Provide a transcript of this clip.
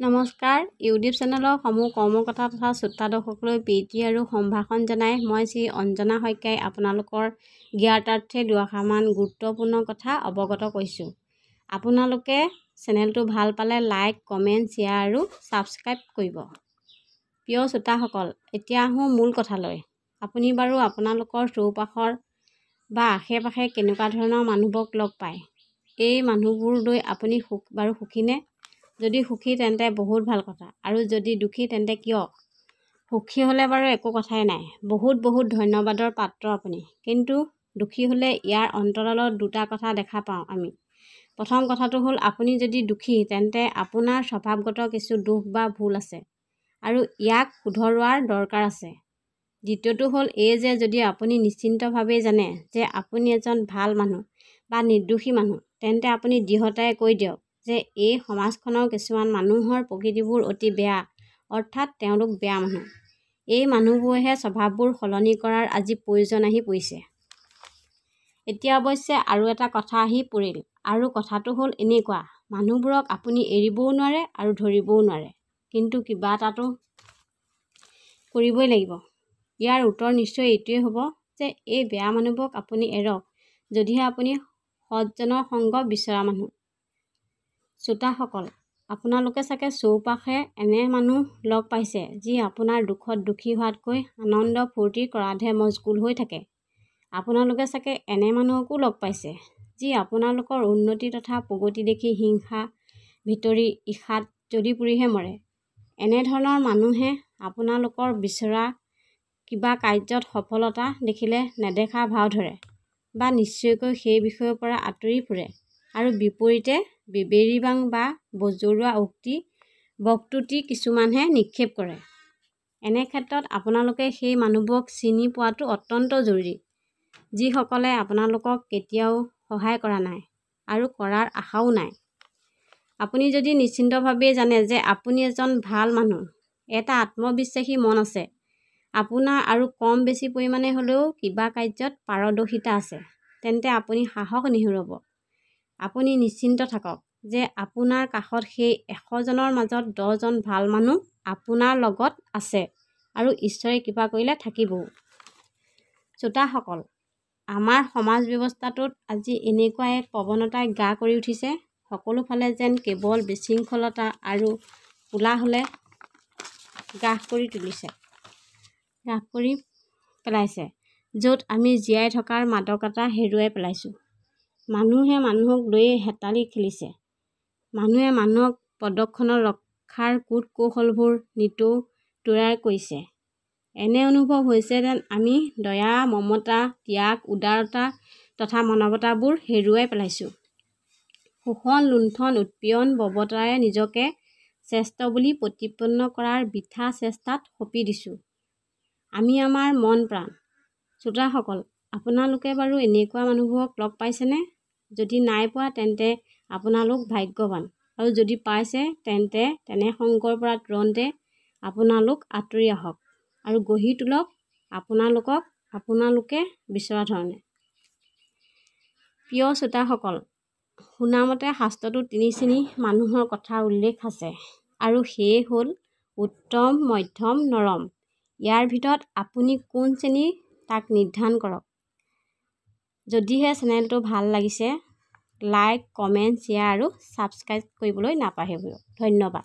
নমস্কাৰ। ইউটিউব চেনেলৰ সমূহ কৰ্মকৰ্তা তথা শ্ৰোতা দৰ্শকলৈ প্ৰীতি আৰু সম্ভাষণ জনাই মই শ্ৰী অঞ্জনা শইকীয়াই আপোনালোকৰ জ্ঞাতাৰ্থে দুআষাৰমান গুৰুত্বপূৰ্ণ কথা অৱগত কৰিছোঁ। আপোনালোকে চেনেলটো ভাল পালে লাইক কমেণ্ট শ্বেয়াৰ আৰু ছাবস্ক্ৰাইব কৰিব। প্ৰিয় শ্ৰোতাসকল এতিয়া আহোঁ মূল কথালৈ। আপুনি বাৰু আপোনালোকৰ চৌপাশৰ বা আশে পাশে কেনেকুৱা ধৰণৰ মানুহবোৰক লগ পায়? এই মানুহবোৰ লৈ আপুনি সুখ বাৰু সুখীনে যদি সুখী তেন্তে বহুত ভাল কথা। আৰু যদি দুখী তেন্তে কিয়? সুখী হ'লে বাৰু একো কথাই নাই। বহুত বহুত ধন্যবাদৰ পাত্ৰ আপুনি। কিন্তু দুখী হ'লে ইয়াৰ অন্তৰালত দুটা কথা দেখা পাওঁ আমি। প্ৰথম কথাটো হ'ল আপুনি যদি দুখী তেন্তে আপোনাৰ স্বভাৱগত কিছু দোষ বা ভুল আছে। আৰু ইয়াক শুধৰোৱাৰ দৰকাৰ আছে। দ্বিতীয়টো হ'ল এই যে যদি আপুনি নিশ্চিন্তভাৱেই জানে যে আপুনি এজন ভাল মানুহ বা নিৰ্দোষী মানুহ তেন্তে আপুনি দৃঢ়তাৰে কৈ দিয়ক। যে এই সমাজখনৰ কিছুমান মানুহৰ প্ৰকৃতিবোৰ অতি বেয়া অৰ্থাৎ তেওঁলোক বেয়া মানুহ। এই মানুহবোৰেহে স্বভাৱবোৰ সলনি কৰাৰ আজি প্ৰয়োজন আহি পৰিছে। এতিয়া অৱশ্যে আৰু এটা কথা আহি পৰিল। আৰু কথাটো হ'ল এনেকুৱা মানুহবোৰক আপুনি এৰিবও নোৱাৰে আৰু ধৰিবও নোৱাৰে। কিন্তু কিবা এটাতো কৰিবই লাগিব। ইয়াৰ উত্তৰ নিশ্চয় এইটোৱেই হ'ব যে এই বেয়া মানুহবোৰক আপুনি এৰক যদিহে আপুনি সৎজনৰ সংগ বিচৰা মানুহ। শ্ৰোতাসকল আপোনালোকে চাগে চৌপাশে এনে মানুহ লগ পাইছে যি আপোনাৰ দুখত দুখী হোৱাতকৈ আনন্দ ফূৰ্তি কৰাতহে মচগুল হৈ থাকে। আপোনালোকে চাগে এনে মানুহকো লগ পাইছে যি আপোনালোকৰ উন্নতি তথা প্ৰগতি দেখি হিংসা ভিতৰি ঈৰ্ষাত জ্বলি পুৰিহে মৰে। এনেধৰণৰ মানুহে আপোনালোকৰ বিচৰা কিবা কাৰ্যত সফলতা দেখিলে নেদেখা ভাও ধৰে বা নিশ্চয়কৈ সেই বিষয়ৰ পৰা আঁতৰি ফুৰে আৰু বিপৰীতে বেবেৰবাং বা বজৰুৱা উক্তি বক্তৃতি কিছুমানহে নিক্ষেপ কৰে। এনে ক্ষেত্ৰত আপোনালোকে সেই মানুহবোৰক চিনি পোৱাটো অত্যন্ত জৰুৰী যিসকলে আপোনালোকক কেতিয়াও সহায় কৰা নাই আৰু কৰাৰ আশাও নাই। আপুনি যদি নিশ্চিন্তভাৱেই জানে যে আপুনি এজন ভাল মানুহ এটা আত্মবিশ্বাসী মন আছে আপোনাৰ আৰু কম বেছি পৰিমাণে হ'লেও কিবা কাৰ্যত পাৰদৰ্শিতা আছে তেন্তে আপুনি সাহস নেহেৰুৱাব। আপুনি নিশ্চিন্ত থাকক যে আপোনাৰ কাষত সেই এশজনৰ মাজত দহজন ভাল মানুহ আপোনাৰ লগত আছে আৰু ঈশ্বৰে কৃপা কৰিলে থাকিবও শ্ৰোতাসকল আমাৰ সমাজ ব্যৱস্থাটোত আজি এনেকুৱা এক প্ৰৱণতাই গা কৰি উঠিছে। সকলোফালে যেন কেৱল বিশৃংখলতা আৰু কোলাহলে গ্ৰাস কৰি তুলিছে গ্ৰাস কৰি পেলাইছে য'ত আমি জীয়াই থকাৰ মাদকতা হেৰুৱাই পেলাইছোঁ। মানুহে মানুহক লৈয়ে হেতালি খেলিছে। মানুহে মানুহক পদক্ষণত ৰখাৰ কূট কৌশলবোৰ নিতৌ তৈয়াৰ কৰিছে। এনে অনুভৱ হৈছে যেন আমি দয়া মমতা ত্যাগ উদাৰতা তথা মানৱতাবোৰ হেৰুৱাই পেলাইছোঁ। শোষণ লুণ্ঠন উৎপীড়ন বৰ্বৰতাৰে নিজকে শ্ৰেষ্ঠ বুলি প্ৰতিপন্ন কৰাৰ বৃথা চেষ্টাত সঁপি দিছোঁ। আমি আমাৰ মন প্ৰাণ শ্ৰোতাসকল আপোনালোকে বাৰু এনেকুৱা মানুহবোৰক লগ পাইছেনে? যদি নাই পোৱা তেন্তে আপোনালোক ভাগ্যৱান। আৰু যদি পাইছে তেন্তে তেনে সংগৰ পৰা তুৰন্তে আপোনালোক আঁতৰি আহক আৰু গঢ়ি তোলক আপোনালোকক আপোনালোকে বিচৰা ধৰণে। প্ৰিয় শ্ৰোতাসকল শুনামতে শাস্ত্ৰটোত তিনি শ্ৰেণীৰ মানুহৰ কথা উল্লেখ আছে আৰু সেয়ে হ'ল উত্তম মধ্যম নৰম। ইয়াৰ ভিতৰত আপুনি কোন শ্ৰেণীৰ তাক নিৰ্ধাৰণ কৰক? যদিহে চেনেলটো ভাল লাগিছে লাইক কমেণ্ট শ্বেয়াৰ আৰু ছাবস্ক্ৰাইব কৰিবলৈ নাপাহৰিব। ধন্যবাদ।